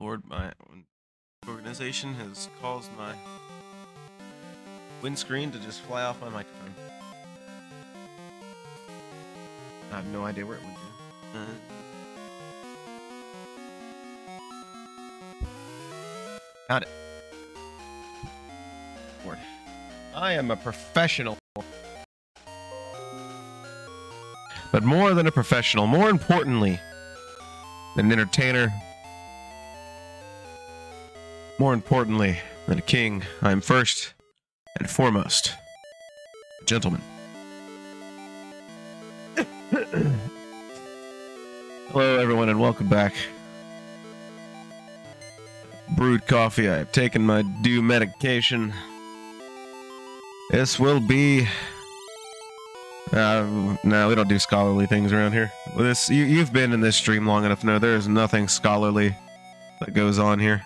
Lord, my organization has caused my windscreen to just fly off my microphone. I have no idea where it went to. Uh, Found it. Lord. I am a professional. But more than a professional, more importantly, an entertainer, more importantly than a king, I am first and foremost a gentleman. Hello, everyone, and welcome back. Brewed coffee. I have taken my due medication. This will be. Uh, no, we don't do scholarly things around here. This you, you've been in this stream long enough to know there is nothing scholarly that goes on here.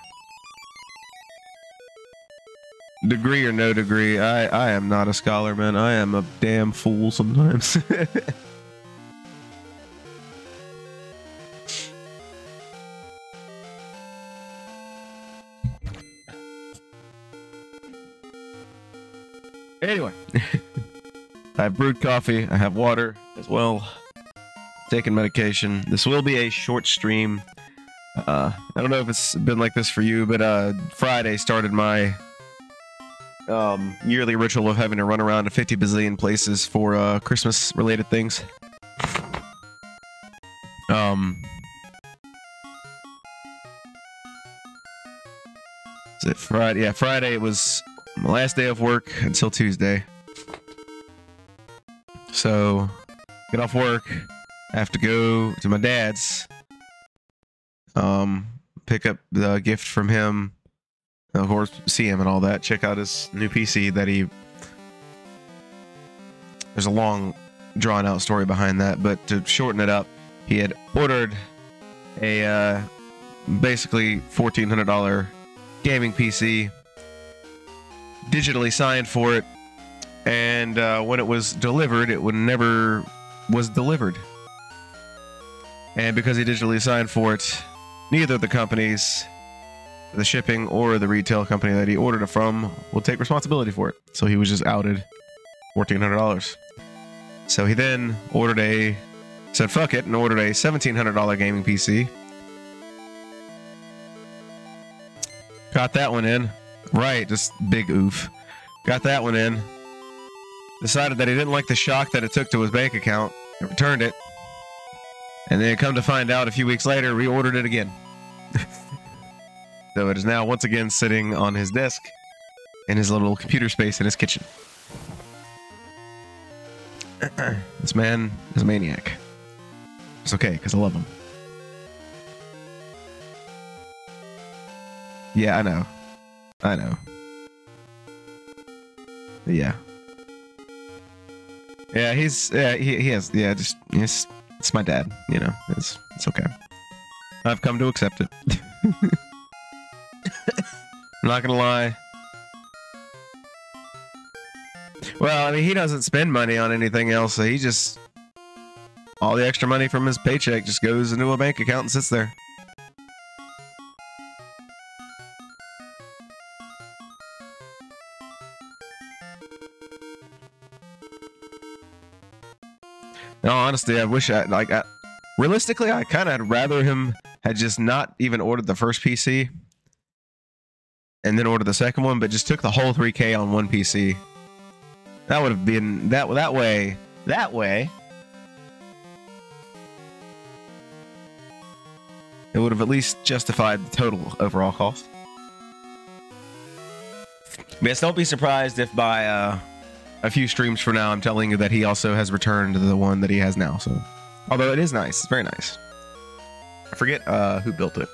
Degree or no degree, I I am not a scholar, man. I am a damn fool sometimes. Anyway, I have brewed coffee. I have water as well. Taking medication. This will be a short stream. Uh, I don't know if it's been like this for you, but uh, Friday started my um, yearly ritual of having to run around to 50 bazillion places for uh, Christmas related things. Um, is it Friday? Yeah, Friday was my last day of work until Tuesday. So, get off work. I have to go to my dad's. Um, pick up the gift from him. Of course, see him and all that. Check out his new PC that he. There's a long, drawn out story behind that, but to shorten it up, he had ordered a uh, basically $1,400 gaming PC digitally signed for it, and uh, when it was delivered, it would never was delivered. And because he digitally signed for it, neither of the companies, the shipping or the retail company that he ordered it from, will take responsibility for it. So he was just outed fourteen hundred dollars. So he then ordered a said fuck it and ordered a seventeen hundred dollar gaming PC. Got that one in. Right, just big oof. Got that one in. Decided that he didn't like the shock that it took to his bank account and returned it. And then come to find out a few weeks later, reordered it again. so it is now once again sitting on his desk in his little computer space in his kitchen. this man is a maniac. It's okay, because I love him. Yeah, I know. I know. Yeah. Yeah, he's yeah he he has yeah just he's it's my dad you know it's it's okay. I've come to accept it. I'm not gonna lie. Well, I mean, he doesn't spend money on anything else. So he just all the extra money from his paycheck just goes into a bank account and sits there. No, honestly, I wish I like. I, realistically, I kind of had rather him had just not even ordered the first PC and then ordered the second one, but just took the whole 3K on one PC. That would have been that that way. That way, it would have at least justified the total overall cost. Yes, don't be surprised if by uh, a few streams from now, I'm telling you that he also has returned the one that he has now. So, although it is nice, it's very nice. I forget uh, who built it.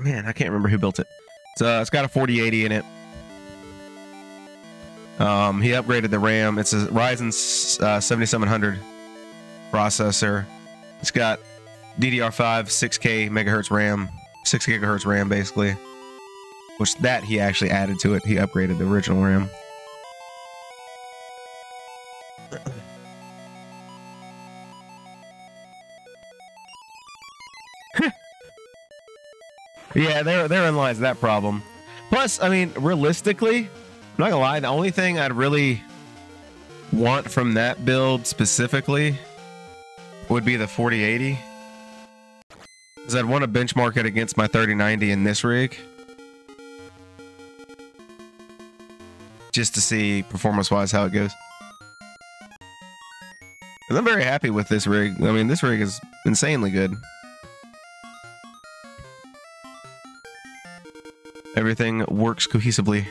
Man, I can't remember who built it. It's, uh, it's got a 4080 in it. Um, he upgraded the RAM. It's a Ryzen uh, 7700 processor. It's got DDR5 6K megahertz RAM, 6 gigahertz RAM basically. Which that he actually added to it. He upgraded the original RAM. Yeah, there therein lies that problem. Plus, I mean, realistically, I'm not gonna lie, the only thing I'd really want from that build specifically would be the 4080. Because I'd want to benchmark it against my 3090 in this rig. Just to see performance wise how it goes. And I'm very happy with this rig. I mean, this rig is insanely good. Everything works cohesively.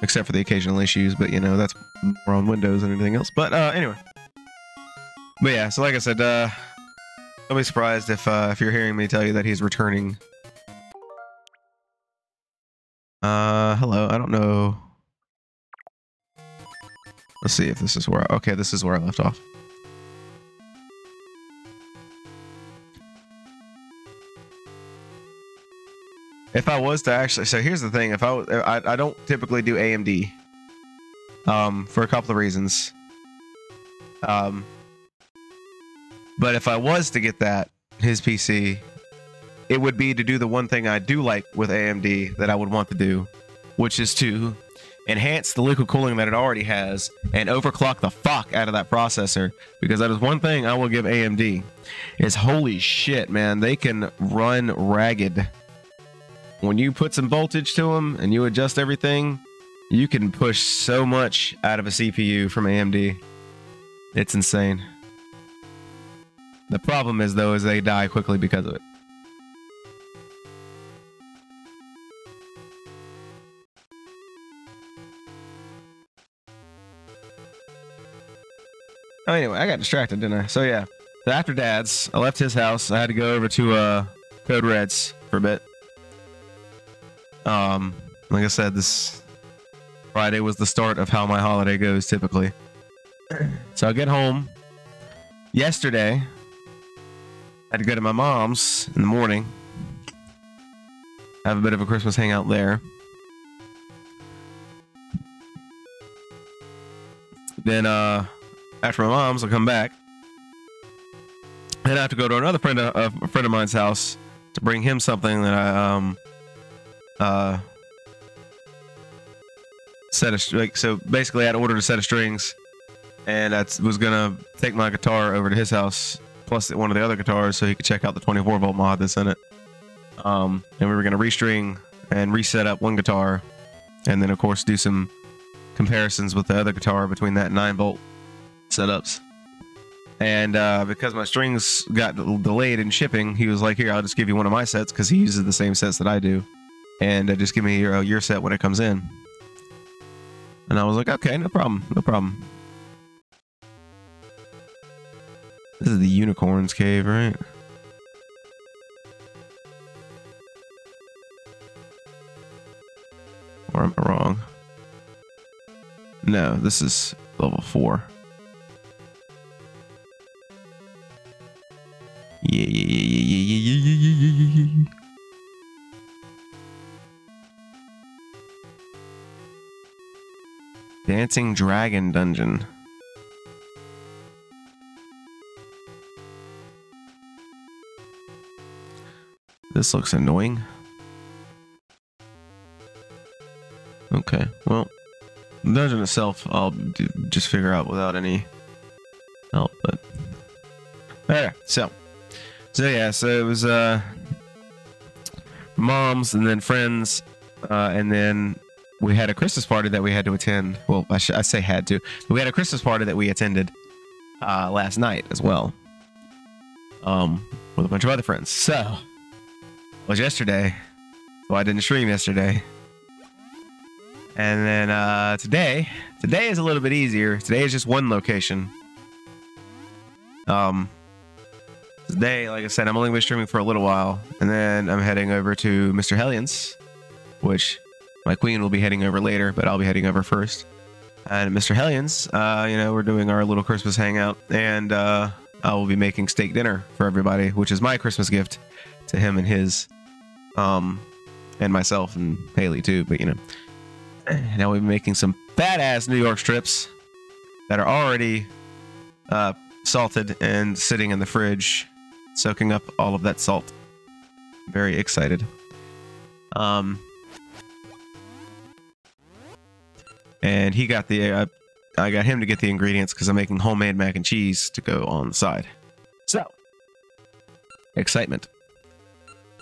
Except for the occasional issues, but you know, that's more on Windows than anything else. But uh, anyway. But yeah, so like I said, uh, don't be surprised if uh, if you're hearing me tell you that he's returning. Uh, hello. I don't know. Let's see if this is where. I, okay, this is where I left off. If I was to actually, so here's the thing: if I I, I don't typically do AMD, um, for a couple of reasons. Um, but if I was to get that his PC, it would be to do the one thing I do like with AMD that I would want to do, which is to enhance the liquid cooling that it already has and overclock the fuck out of that processor because that is one thing I will give AMD is holy shit man they can run ragged when you put some voltage to them and you adjust everything you can push so much out of a CPU from AMD it's insane the problem is though is they die quickly because of it Oh, anyway, I got distracted, didn't I? So yeah. After Dad's, I left his house. I had to go over to uh, Code Reds for a bit. Um, like I said, this Friday was the start of how my holiday goes typically. So I get home yesterday. I had to go to my mom's in the morning. Have a bit of a Christmas hangout there. Then uh after my mom's, I'll come back. And I have to go to another friend of, a friend of mine's house to bring him something that I um uh set of like so basically I had ordered a set of strings and I was gonna take my guitar over to his house plus one of the other guitars so he could check out the 24 volt mod that's in it. Um, and we were gonna restring and reset up one guitar and then of course do some comparisons with the other guitar between that 9 volt setups. And uh, because my strings got delayed in shipping, he was like, "Here, I'll just give you one of my sets because he uses the same sets that I do, and uh, just give me your uh, your set when it comes in." And I was like, "Okay, no problem, no problem." This is the unicorn's cave, right? Or am I wrong? No, this is level four. Yeah, yeah, yeah, yeah, yeah, yeah, yeah, yeah, yeah, yeah. Dancing Dragon Dungeon. This looks annoying. Okay, well, the dungeon itself, I'll just figure out without any help, but... Alright, so... So yeah, so it was uh moms and then friends, uh, and then we had a Christmas party that we had to attend. Well, I, sh- I say had to. We had a Christmas party that we attended uh, last night as well, um, with a bunch of other friends. So it was yesterday, so I didn't stream yesterday. And then uh, today, today is a little bit easier. Today is just one location. Um, Today, like I said, I'm only going to be streaming for a little while, and then I'm heading over to Mr. Hellions, which my queen will be heading over later, but I'll be heading over first. And Mr. Hellions, uh, you know, we're doing our little Christmas hangout, and uh, I will be making steak dinner for everybody, which is my Christmas gift to him and his, um, and myself and Haley too. But you know, now we'll be making some badass New York strips that are already uh, salted and sitting in the fridge soaking up all of that salt. very excited. Um, and he got the uh, I got him to get the ingredients because I'm making homemade mac and cheese to go on the side. So excitement.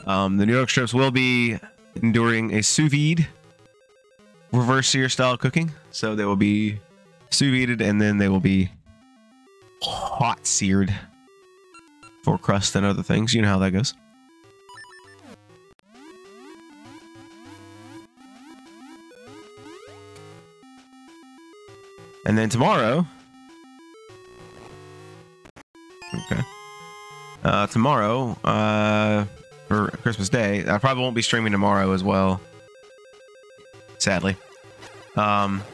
Um, the New York strips will be enduring a sous vide reverse sear style cooking, so they will be sous vide and then they will be hot seared for crust and other things. You know how that goes. And then tomorrow. Okay. Uh, tomorrow, uh, for Christmas Day, I probably won't be streaming tomorrow as well. Sadly. Um,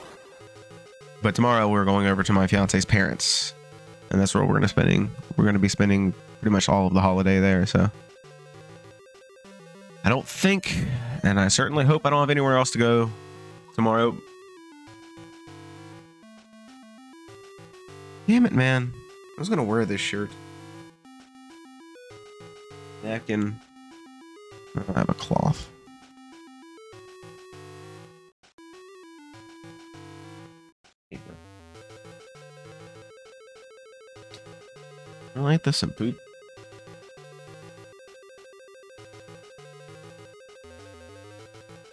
but tomorrow we're going over to my fiance's parents, and that's where we're gonna spending. We're gonna be spending pretty much all of the holiday there. So I don't think, and I certainly hope I don't have anywhere else to go tomorrow. Damn it, man! I was gonna wear this shirt. Napkin. Uh, I have a cloth. I like this some poop.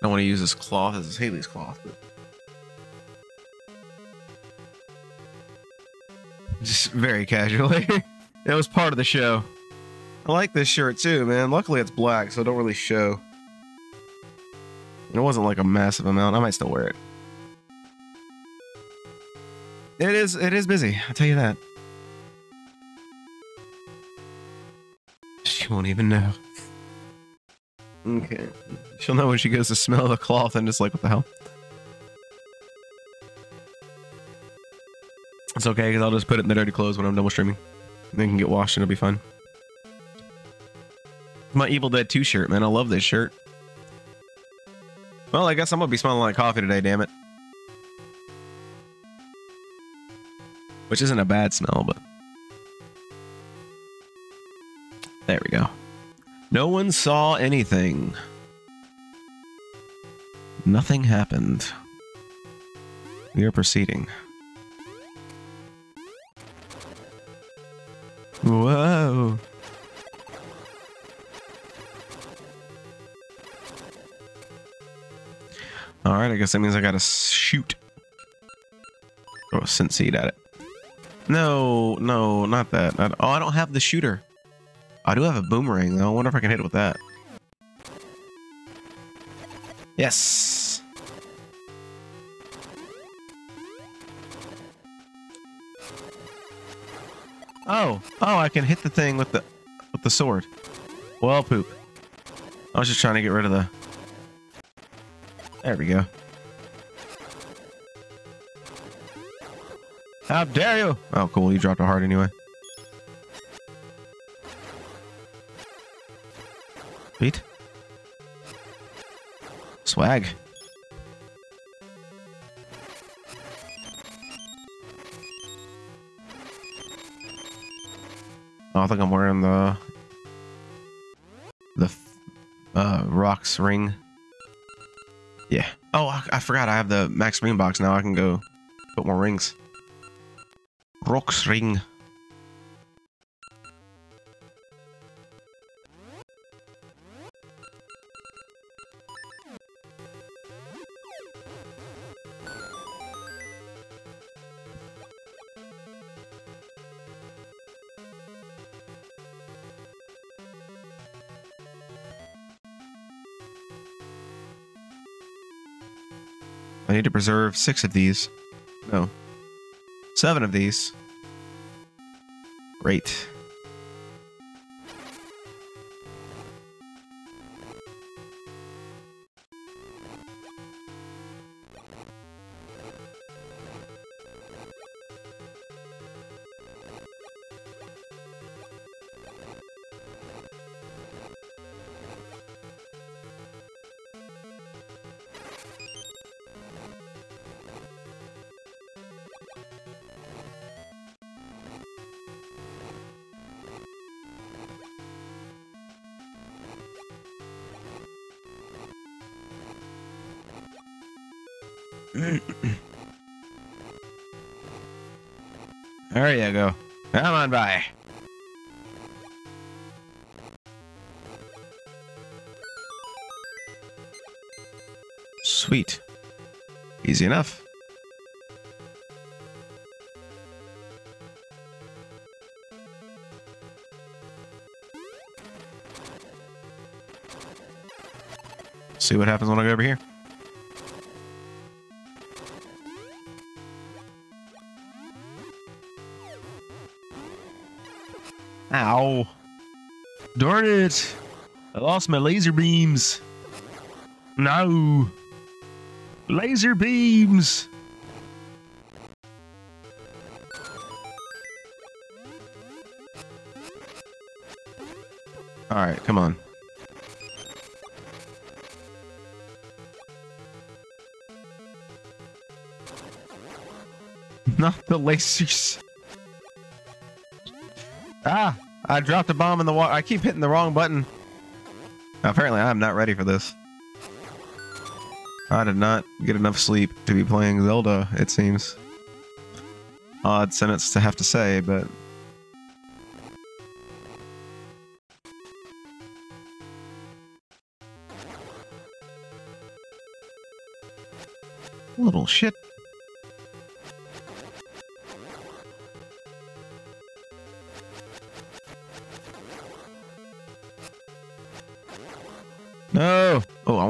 I don't want to use this cloth as Haley's cloth, but just very casually. it was part of the show. I like this shirt too, man. Luckily it's black, so it don't really show. It wasn't like a massive amount. I might still wear it. It is it is busy, I'll tell you that. She won't even know. Okay. She'll know when she goes to smell the cloth and just like, what the hell? It's okay, because I'll just put it in the dirty clothes when I'm double streaming. They can get washed and it'll be fine. My Evil Dead 2 shirt, man. I love this shirt. Well, I guess I'm gonna be smelling like coffee today, damn it. Which isn't a bad smell, but... There we go. No one saw anything. Nothing happened. We are proceeding. Whoa. Alright, I guess that means I gotta shoot. Oh, Throw a scent seed at it. No, no, not that. Not, oh, I don't have the shooter. I do have a boomerang, though. I wonder if I can hit it with that. Yes. Oh, oh, I can hit the thing with the with the sword. Well, poop. I was just trying to get rid of the there we go. How dare you? Oh, cool. You dropped a heart anyway. Sweet. Swag. I think I'm wearing the the uh, Roc's ring. Yeah. Oh, I, I forgot I have the max ring box now. I can go put more rings. Roc's ring. Preserve six of these. No. Seven of these. Great. there you go. Come on by. Sweet. Easy enough. See what happens when I go over here. Ow. Darn it. I lost my laser beams. No. Laser beams. All right, come on. Not the lasers. I dropped a bomb in the water. I keep hitting the wrong button. Apparently, I'm not ready for this. I did not get enough sleep to be playing Zelda, it seems. Odd sentence to have to say, but... Little shit.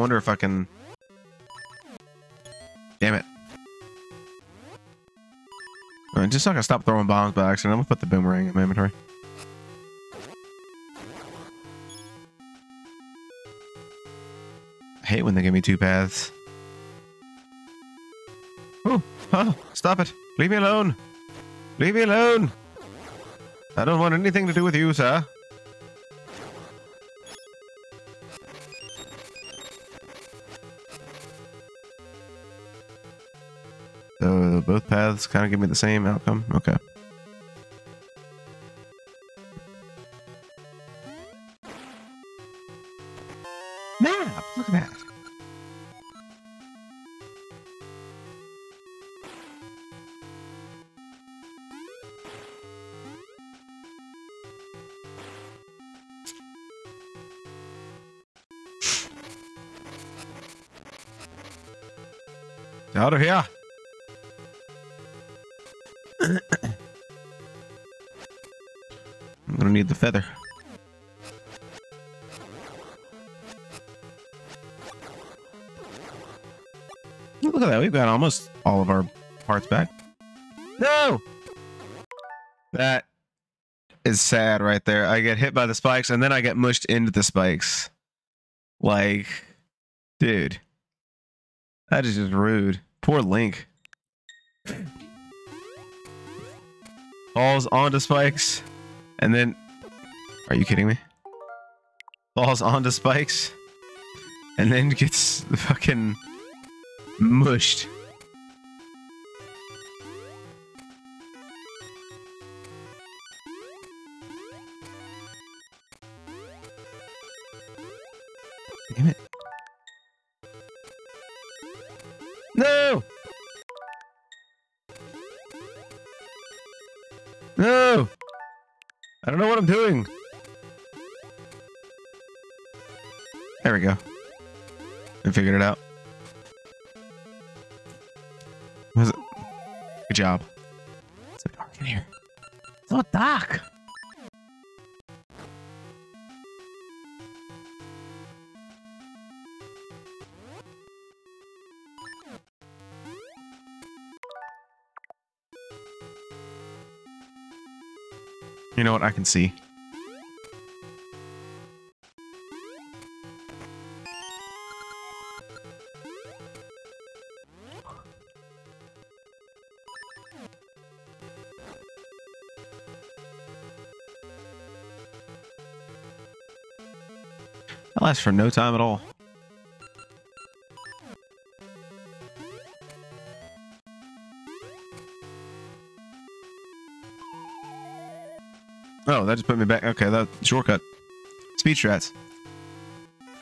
Wonder if I can... Damn it. Alright, just I can stop throwing bombs by accident, I'm gonna put the boomerang in my inventory. I hate when they give me two paths. Oh, oh, stop it. Leave me alone. Leave me alone. I don't want anything to do with you, sir. Kind of give me the same outcome. Okay. Is sad right there. I get hit by the spikes and then I get mushed into the spikes. Like, dude. That is just rude. Poor Link. Falls onto spikes. And then... Are you kidding me? Falls onto spikes. And then gets fucking mushed. No! I don't know what I'm doing. There we go. I figured it out. Was it? Good job. It's so dark in here. It's So dark. You know what? I can see. That lasts for no time at all. That just put me back. Okay, that shortcut. Speed strats.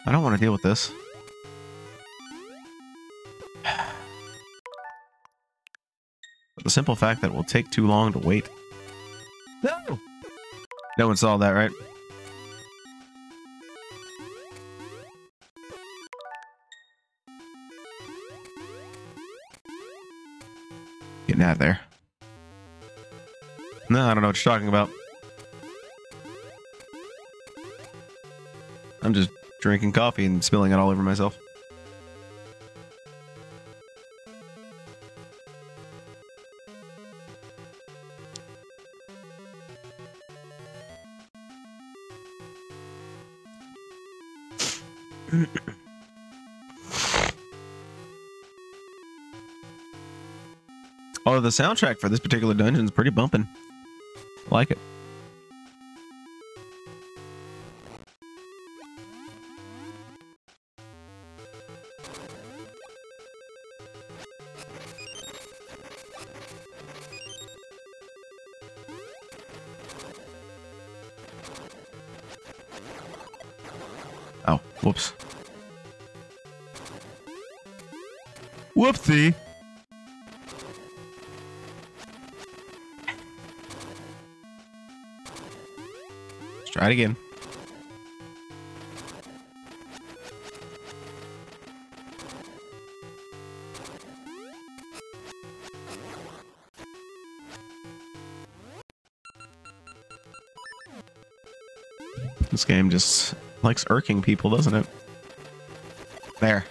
I don't want to deal with this. the simple fact that it will take too long to wait. No! No one saw that, right? Getting out of there. No, I don't know what you're talking about. I'm just drinking coffee and spilling it all over myself. oh, the soundtrack for this particular dungeon is pretty bumping. Like it. Whoopsie. Let's try it again. This game just likes irking people, doesn't it? There.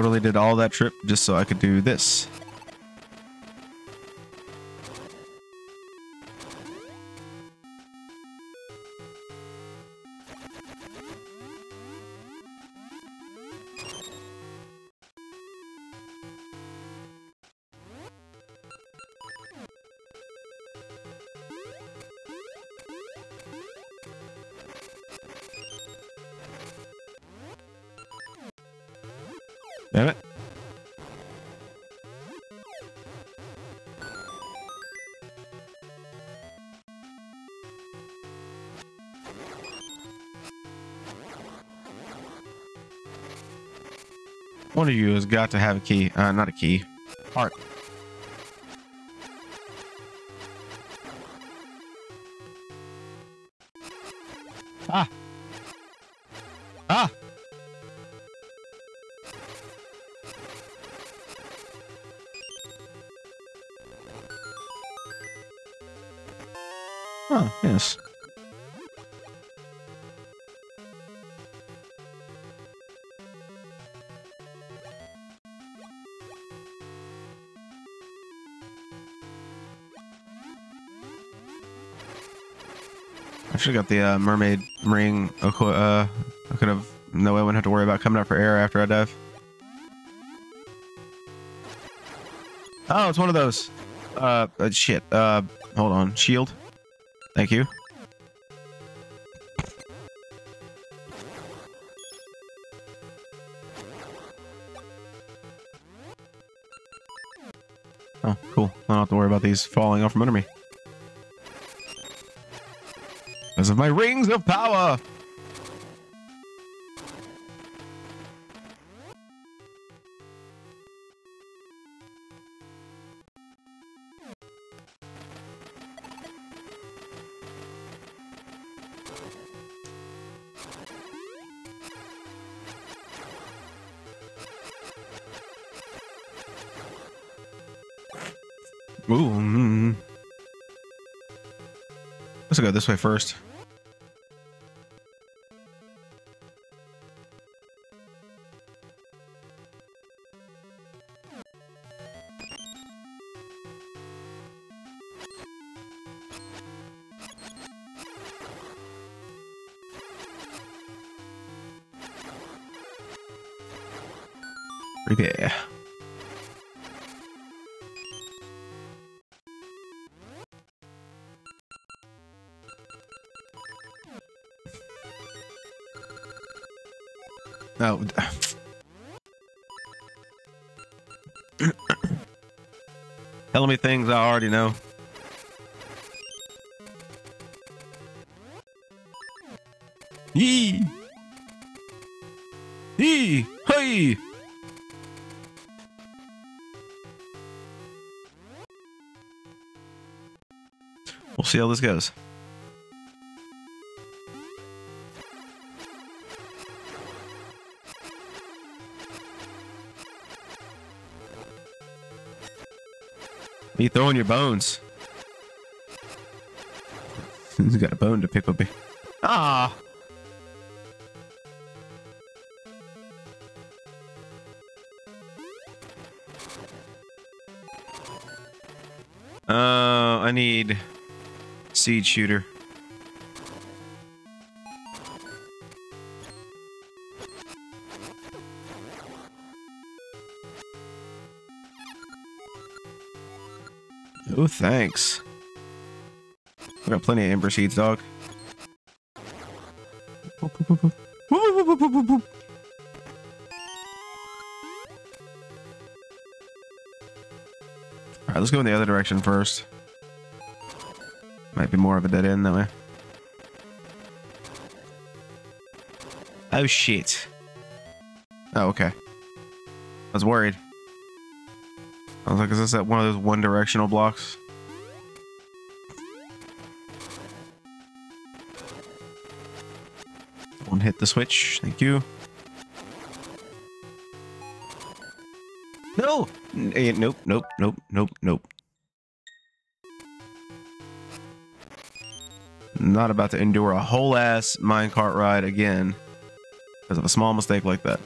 Totally did all that trip just so I could do this. Got to have a key. Uh, not a key. Heart. Got the uh, mermaid ring. Uh, I could have. No I wouldn't have to worry about coming up for air after I dive. Oh, it's one of those. Uh, uh shit. Uh, hold on. Shield. Thank you. Oh, cool. I don't have to worry about these falling off from under me. Because of my rings of power! Ooh. Mm. Let's go this way first. already know. Yee! Yee! Hey! We'll see how this goes. You throwing your bones. He's got a bone to pick up. Ah! Uh, I need seed shooter. Oh, thanks. I got plenty of ember seeds, dog. All right, let's go in the other direction first. Might be more of a dead end that way. Oh, shit. Oh, okay. I was worried. I was like, is this that one of those one directional blocks? One hit the switch. Thank you. No! Eh, Nope, nope, nope, nope, nope. Not about to endure a whole ass minecart ride again because of a small mistake like that.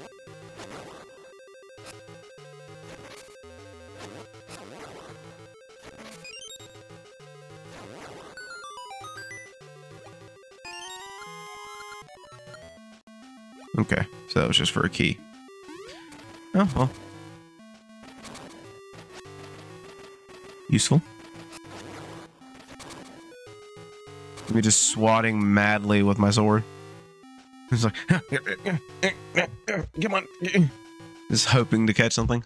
Was just for a key. Oh, well. Useful. Me just swatting madly with my sword. It's like, come on. Just hoping to catch something.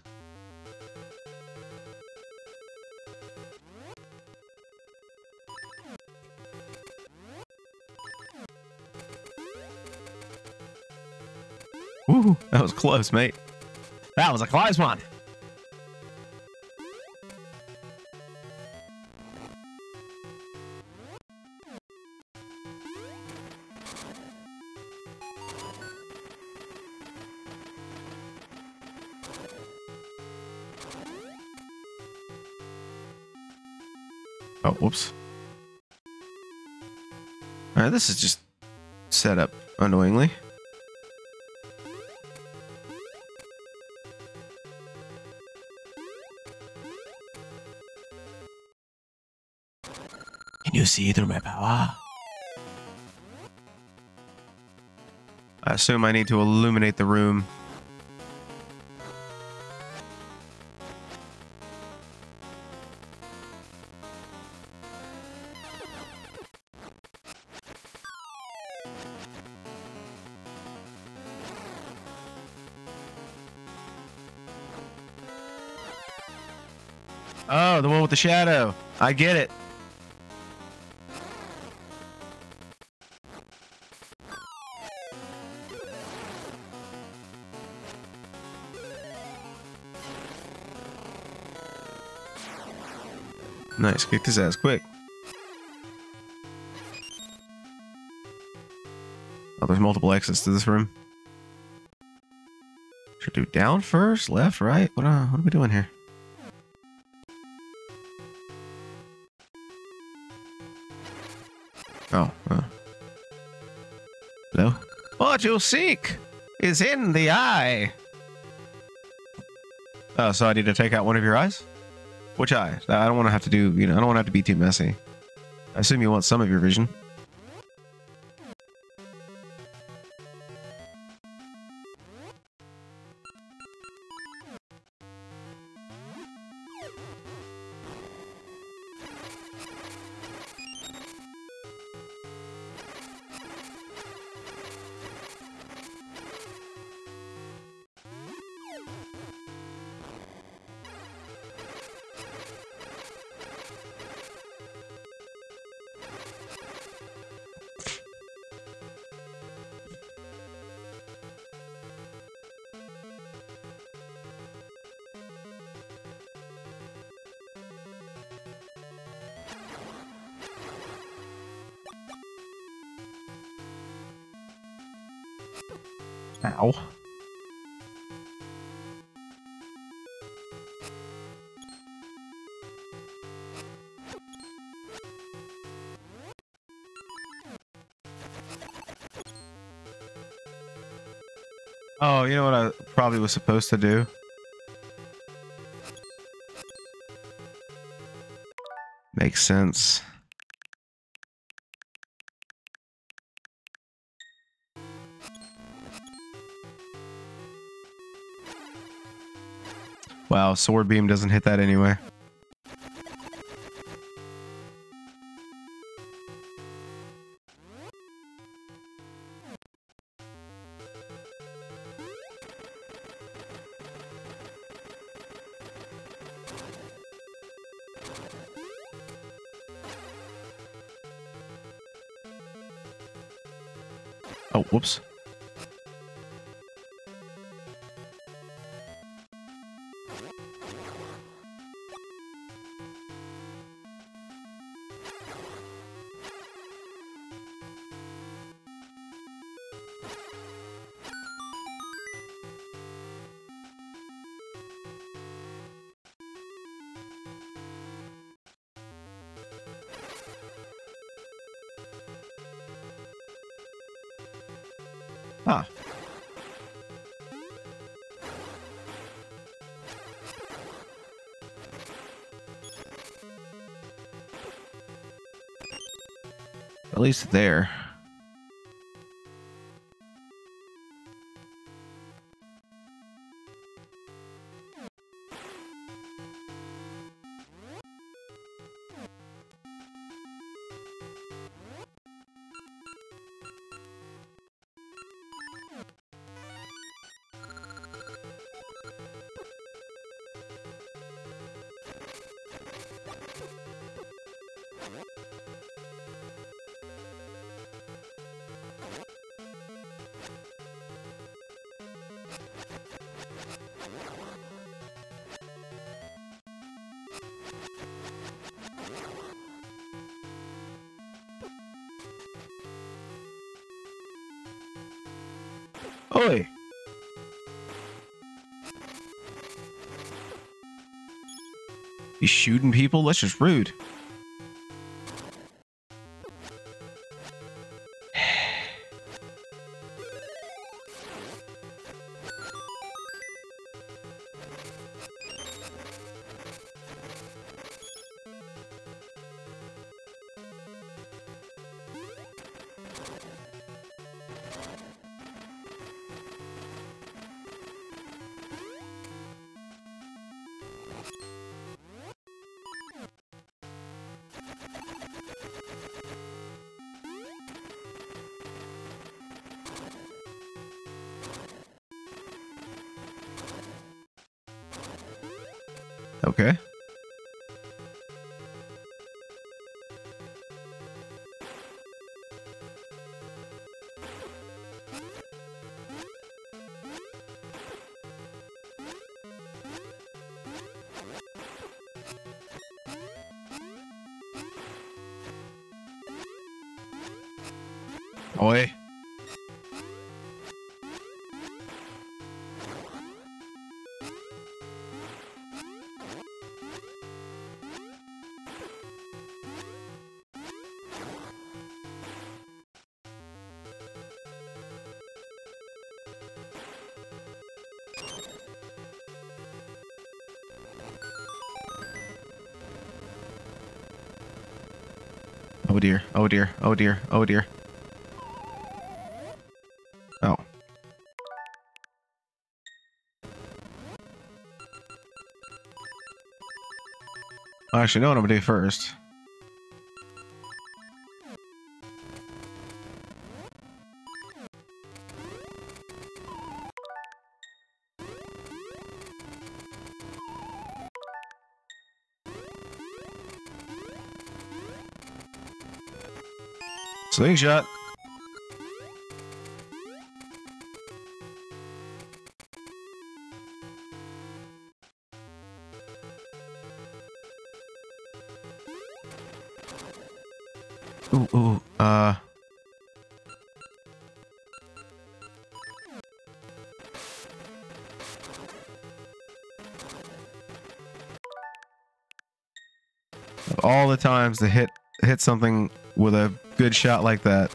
Close, mate. That was a close one. Oh, whoops. Alright, this is just set up annoyingly. See through my power? I assume I need to illuminate the room. Oh, the one with the shadow. I get it. Nice, kicked his ass quick. Oh, there's multiple exits to this room. Should do down first, left, right. What? Uh, what are we doing here? Oh. Uh. Hello. What you seek is in the eye. Oh, so I need to take out one of your eyes? Which I, I don't want to have to do, you know, I don't want to have to be too messy. I assume you want some of your vision. Was supposed to do? Makes sense. Wow, sword beam doesn't hit that anyway. At least there. Oi! You shooting people? That's just rude. Oh dear, oh dear, oh dear, oh dear. Oh. I actually know what I'm gonna do first. Slingshot. Ooh, ooh, uh... All the times to hit hit something with a good shot like that.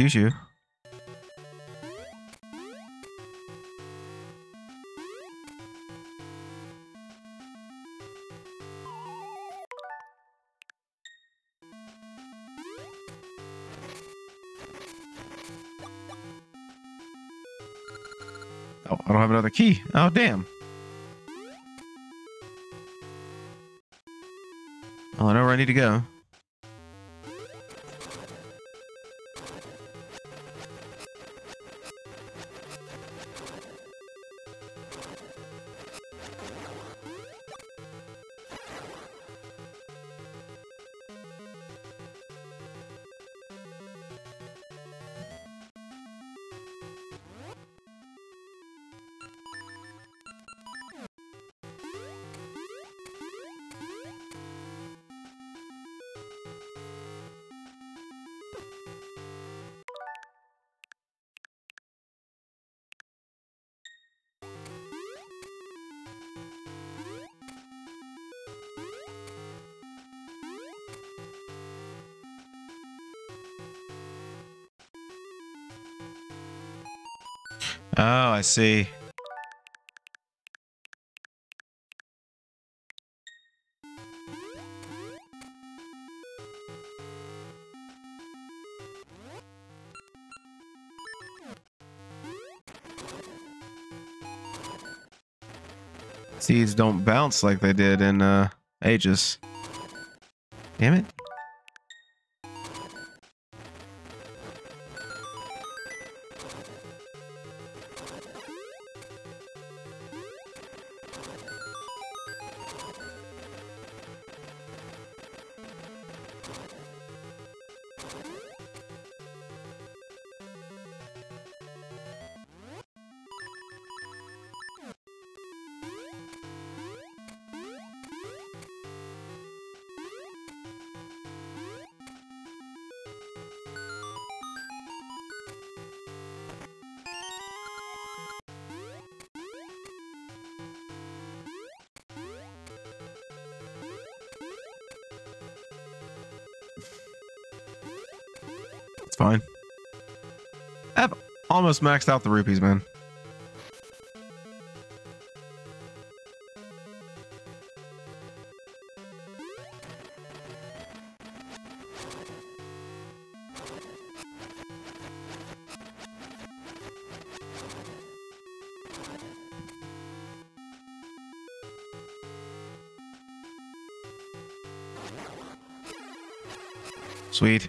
Excuse you. Oh, I don't have another key. Oh, damn. Well, I know where I need to go. I see. Seeds don't bounce like they did in uh, Ages. Damn it. Fine. I've almost maxed out the rupees, man. Sweet.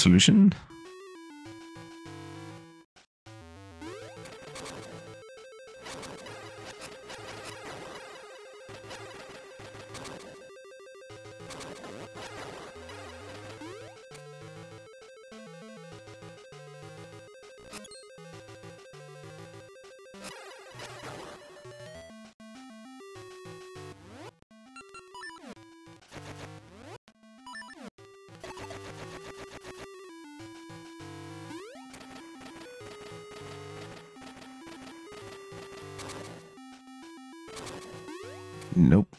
Solution. Nope.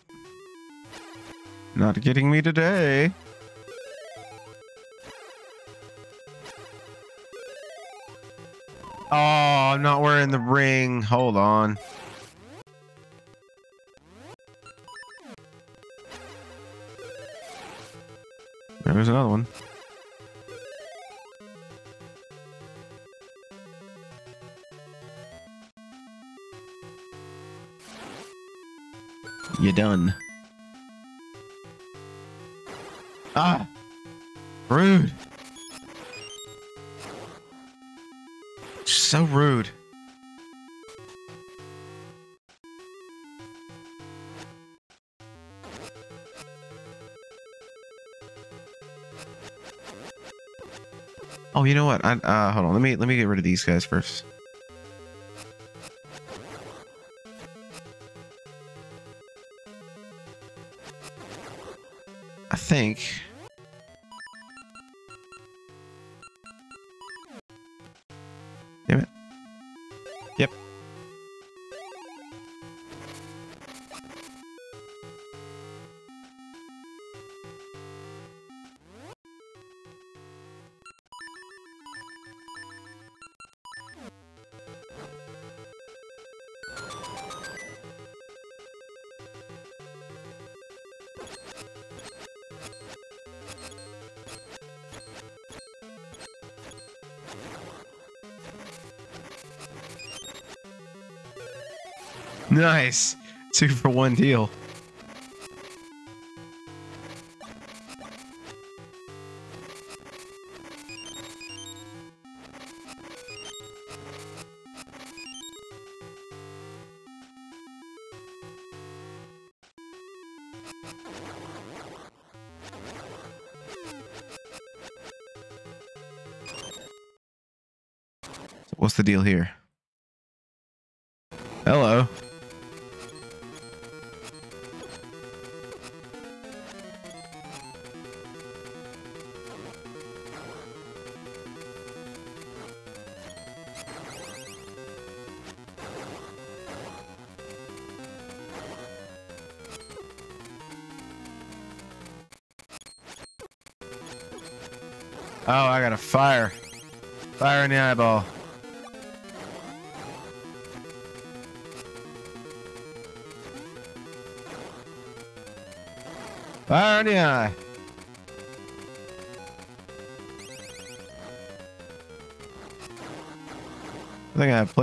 Not getting me today. Oh, I'm not wearing the ring. Hold on. Ah! Rude. So rude. Oh, you know what? I, uh, hold on. Let me let me get rid of these guys first. Nice. Two for one deal. The deal here?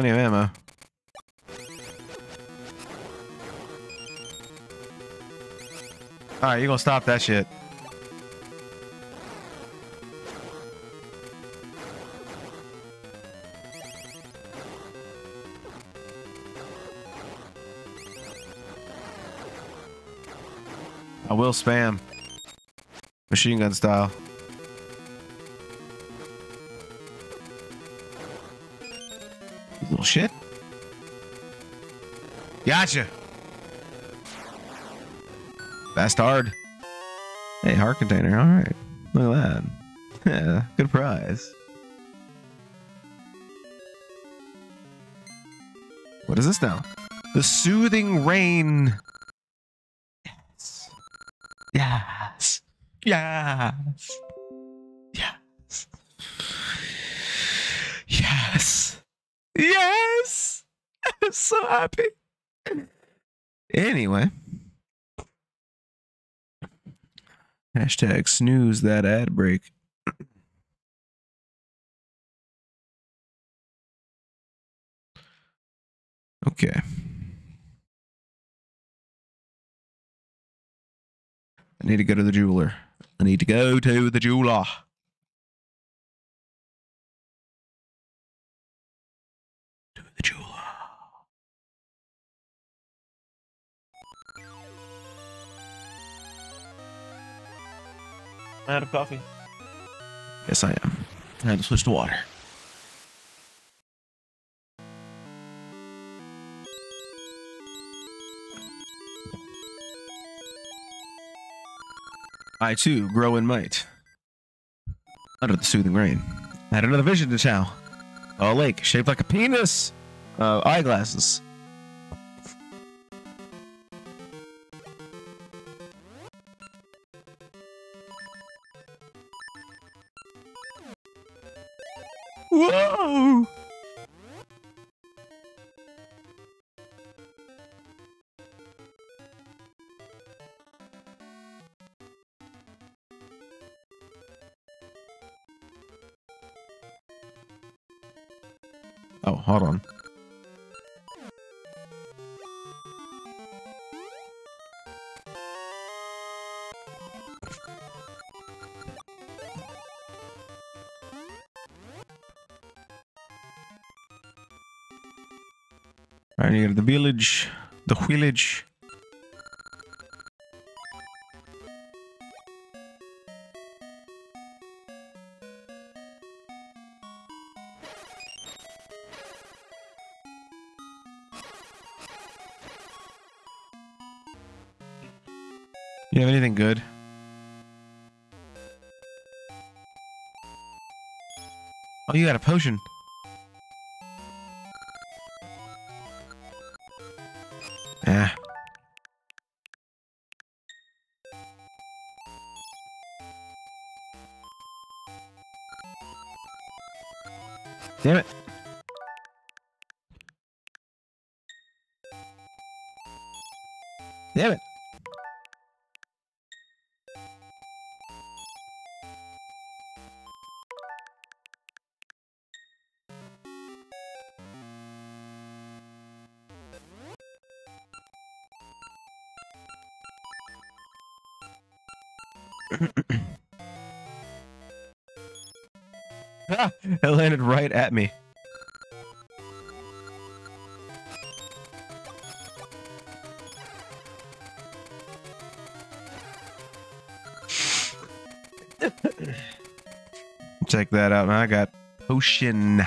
Plenty of ammo. Alright, you're gonna stop that shit. I will spam. Machine gun style. Little shit. Gotcha. Bastard. Hey, heart container. All right. Look at that. Yeah, good prize. What is this now? The soothing rain. Yes. Yes. Yes. So happy. Anyway. Hashtag snooze that ad break. Okay. I need to go to the jeweler. I need to go to the jeweler. Out of coffee. Yes, I am. I had to switch to water. I too grow in might. Under the soothing rain. I had another vision to tell. A lake shaped like a penis. Uh, eyeglasses. Whoa! Oh, hold on. Near the village, the village. You have anything good? Oh, you got a potion. Ah, it landed right at me. Check that out. I got potion.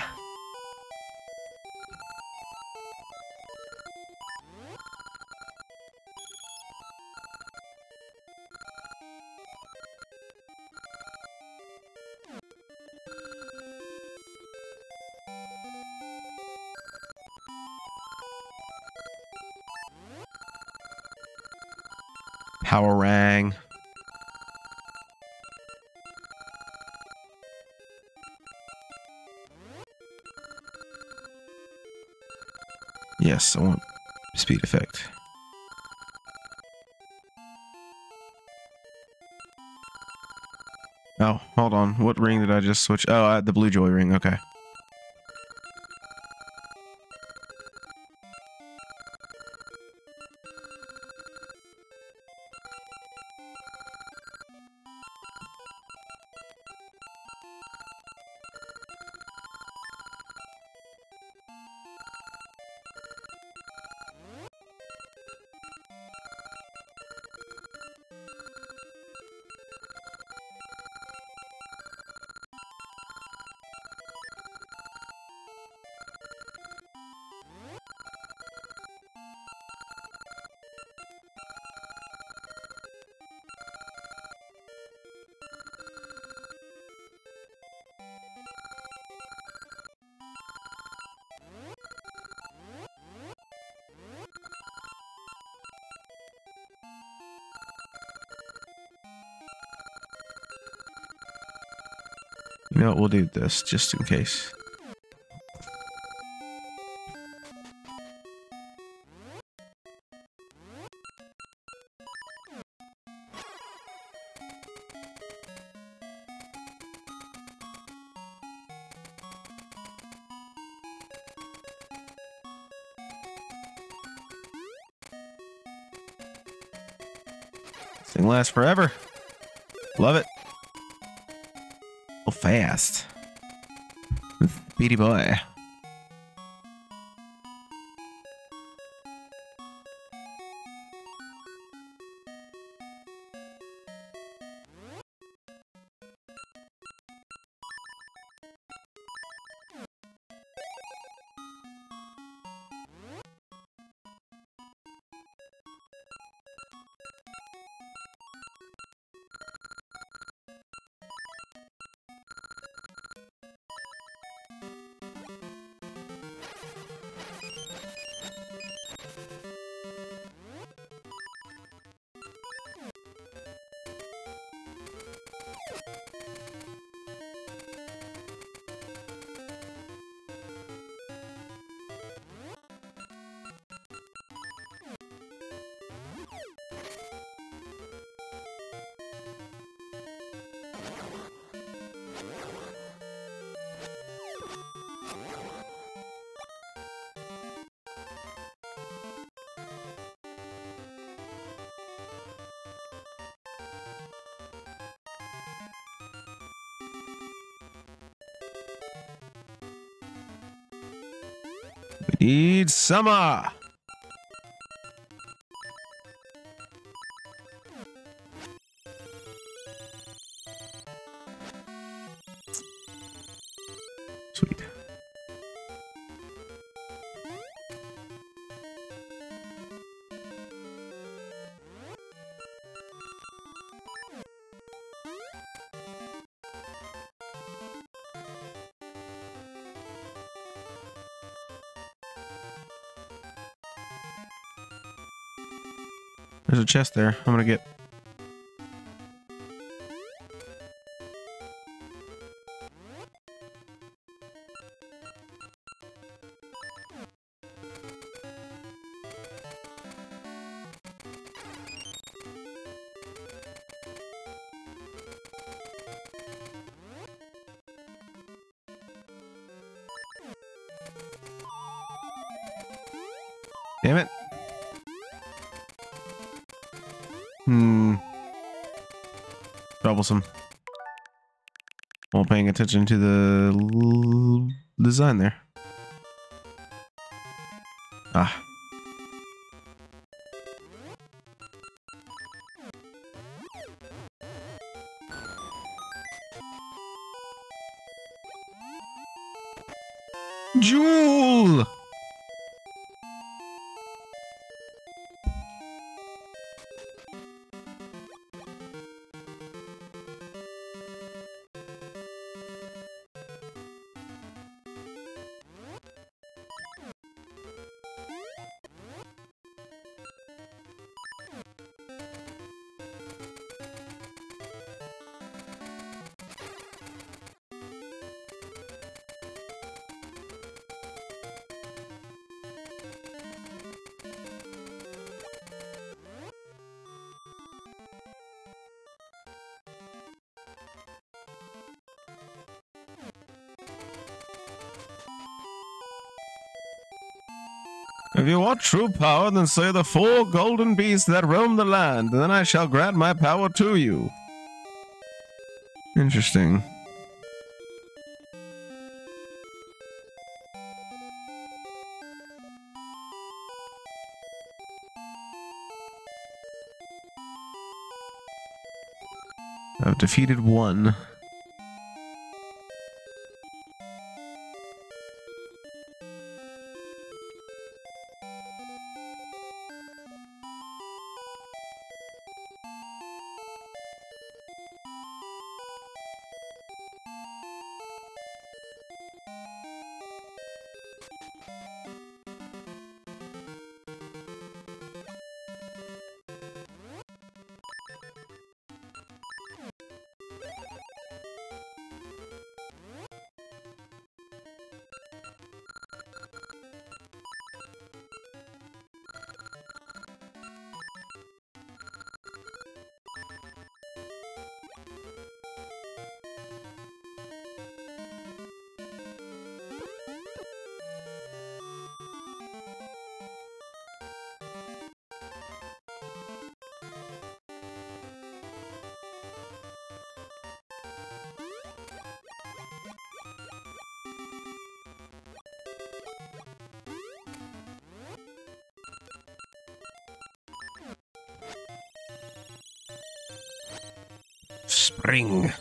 I want speed effect. Oh, hold on. What ring did I just switch? Oh, uh, the Blue Joy ring. Okay. You know what? We'll do this just in case. This thing lasts forever. Fast. Beady boy. We need summer. A chest there. I'm gonna get. Troublesome. While paying attention to the design there. If you want true power, then slay the four golden beasts that roam the land, and then I shall grant my power to you. Interesting. I've defeated one. Spring.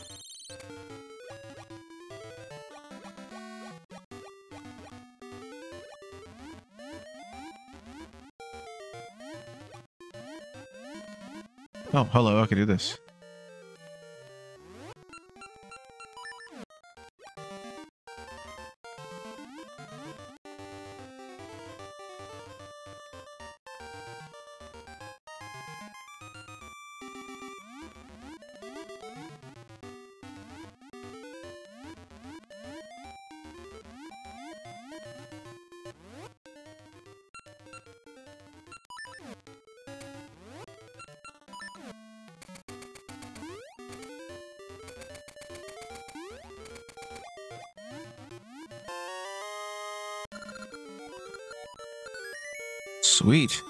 Oh, hello, I can do this. Sweet.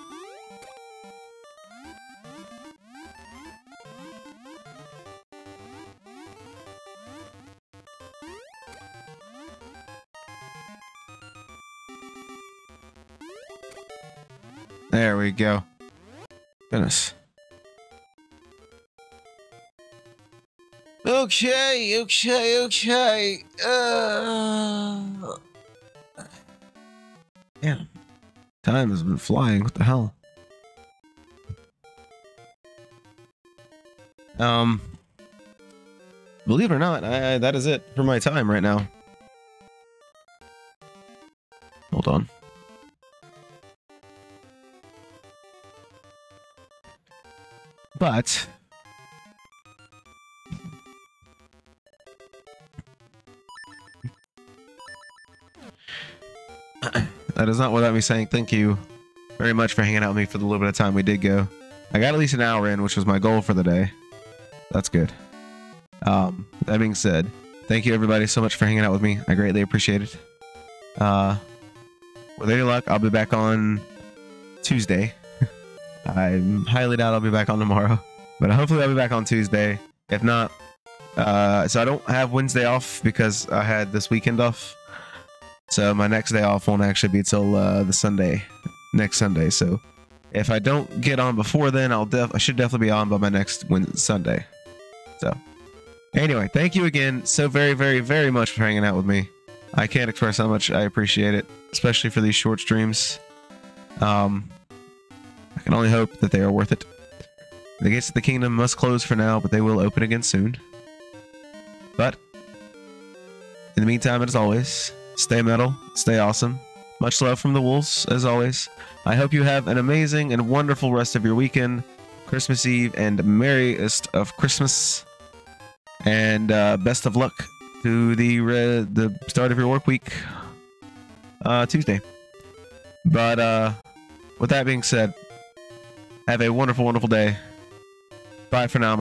There we go. Goodness. Okay, okay, okay. Uh... Time has been flying. What the hell? Um, believe it or not, I, that is it for my time right now. Hold on. But that is not without me saying thank you very much for hanging out with me for the little bit of time we did go. I got at least an hour in, which was my goal for the day. That's good. Um, that being said, thank you everybody so much for hanging out with me. I greatly appreciate it. Uh, with any luck, I'll be back on Tuesday. I highly doubt I'll be back on tomorrow, but hopefully I'll be back on Tuesday. If not, uh, so I don't have Wednesday off because I had this weekend off. So my next day off won't actually be till uh, the Sunday, next Sunday. So if I don't get on before then, I'll def I should definitely be on by my next Wednesday, Sunday. So anyway, thank you again so very, very, very much for hanging out with me. I can't express how much I appreciate it, especially for these short streams. Um, I can only hope that they are worth it. The gates of the kingdom must close for now, but they will open again soon. But in the meantime, as always, stay metal, stay awesome. Much love from the wolves, as always. I hope you have an amazing and wonderful rest of your weekend, Christmas Eve, and merriest of Christmas. And uh, best of luck to the the start of your work week, uh, Tuesday. But uh, with that being said, have a wonderful, wonderful day. Bye for now.